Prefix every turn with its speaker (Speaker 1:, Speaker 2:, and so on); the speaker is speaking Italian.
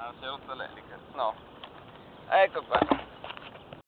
Speaker 1: Ah, si è rotta l'elica.
Speaker 2: No. Ecco qua.